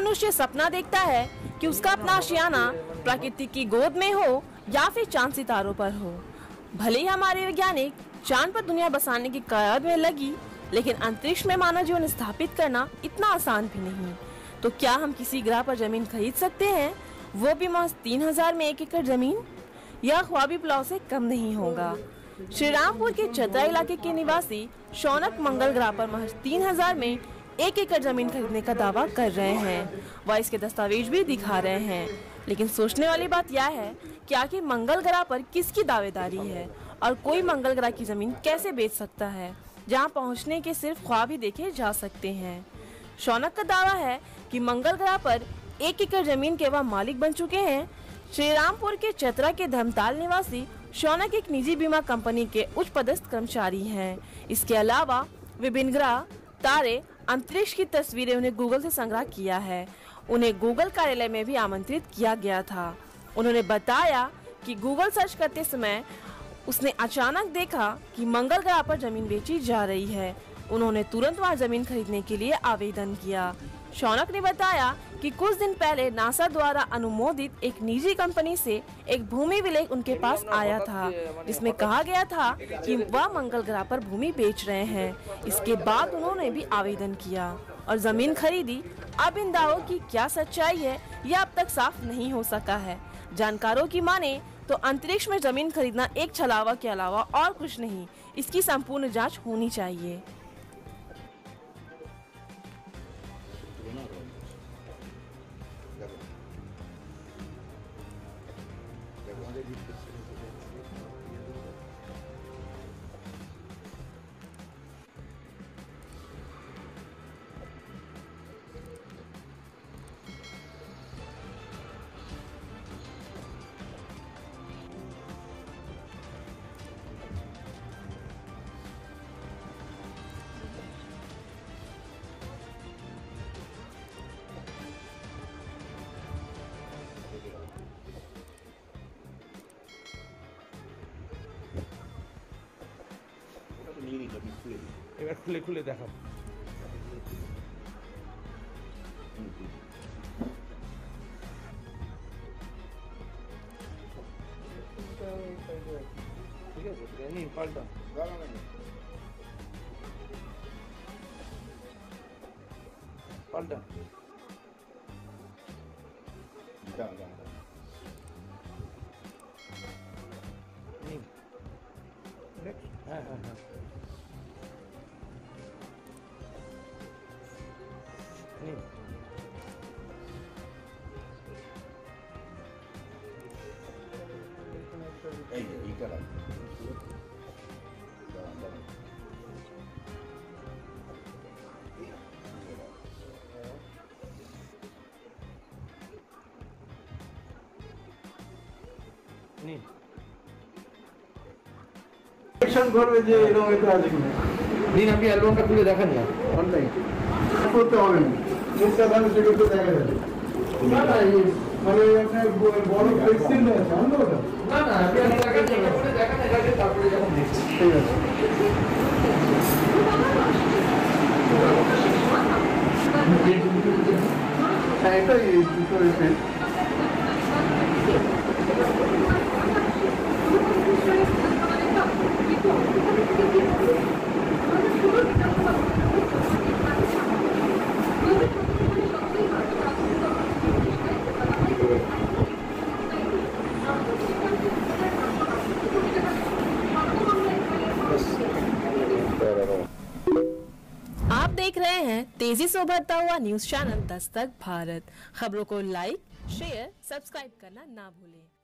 मनुष्य सपना देखता है कि उसका अपना आशियाना प्रकृति की गोद में हो या फिर चाँद सितारों पर हो। भले ही हमारे वैज्ञानिक चाँद पर दुनिया बसाने की कयाद में लगी, लेकिन अंतरिक्ष में मानव जीवन स्थापित करना इतना आसान भी नहीं। तो क्या हम किसी ग्रह पर ज़मीन खरीद सकते हैं? वो भी महज तीन हज़ार में एक एकड़ ज़मीन? यह ख्वाबी पुलाव से कम नहीं होगा। श्री रामपुर के चतरा इलाके के निवासी शौनक मंगल ग्रह पर महज तीन हज़ार में एक एकड़ ज़मीन खरीदने का दावा कर रहे हैं। वह इसके दस्तावेज़ भी दिखा रहे हैं। लेकिन सोचने वाली बात यह है कि आखिर मंगल ग्रह पर किसकी दावेदारी है और कोई मंगल ग्रह की ज़मीन कैसे बेच सकता है? जहाँ पहुँचने के सिर्फ़ ख्वाब ही देखे जा सकते हैं। शौनक का दावा है कि मंगल ग्रह पर एक एकड़ ज़मीन के वह मालिक बन चुके हैं। श्री रामपुर के चतरा के धमताल निवासी शौनक एक निजी बीमा कंपनी के उच्च पदस्थ कर्मचारी हैं। इसके अलावा विभिन्न ग्रह, तारे अंतरिक्ष की तस्वीरें उन्हें गूगल से संग्रह किया है। उन्हें गूगल कार्यालय में भी आमंत्रित किया गया था। उन्होंने बताया कि गूगल सर्च करते समय उसने अचानक देखा कि मंगल ग्रह पर ज़मीन बेची जा रही है। उन्होंने तुरंत वहाँ ज़मीन खरीदने के लिए आवेदन किया। शौनक ने बताया कि कुछ दिन पहले नासा द्वारा अनुमोदित एक निजी कंपनी से एक भूमि विलेख उनके पास आया था जिसमें कहा गया था कि वह मंगल ग्रह पर भूमि बेच रहे हैं। इसके बाद उन्होंने भी आवेदन किया और ज़मीन खरीदी। अब इन दावों की क्या सच्चाई है यह अब तक साफ़ नहीं हो सका है। जानकारों की माने तो अंतरिक्ष में ज़मीन खरीदना एक छलावा के अलावा और कुछ नहीं। इसकी संपूर्ण जाँच होनी चाहिए। নিয়ে এবার খুলে খুলে দেখাবো ঠিক আছে নিন পাল্টা পাল্টা দাঁড়া দাঁড়া Next. হ্যাঁ হ্যাঁ হ্যাঁ। নিন। এই যে এইটা। নিন। করবে যে এরকম এটা আছে কিনা? নিন আপনি অ্যালবামটা খুলে দেখান না। অনলাইন করতে হবে না। মিথ্যা ধারণ সেক্ষেত্রে যাবে। মানে আপনার বড় ফ্লেক্সিল আছে অন্য কথা না না তারপরে যখন ঠিক আছে। देख रहे हैं, तेज़ी से उभरता हुआ न्यूज़ चैनल दस्तक भारत। खबरों को लाइक शेयर सब्सक्राइब करना ना भूलें।